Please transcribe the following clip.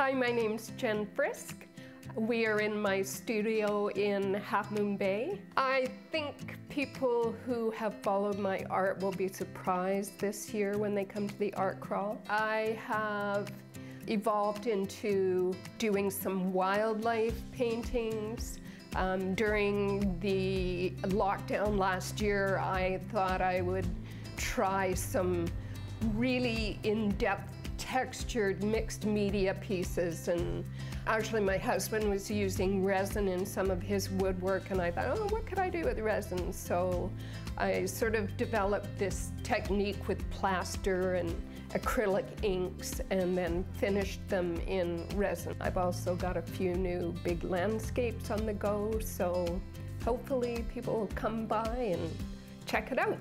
Hi, my name's Jen Frisk. We are in my studio in Half Moon Bay. I think people who have followed my art will be surprised this year when they come to the art crawl. I have evolved into doing some wildlife paintings. Um, during the lockdown last year, I thought I would try some really in-depth textured mixed media pieces and actually my husband was using resin in some of his woodwork and I thought, oh, what could I do with resin? So I sort of developed this technique with plaster and acrylic inks and then finished them in resin. I've also got a few new big landscapes on the go, so hopefully people will come by and check it out.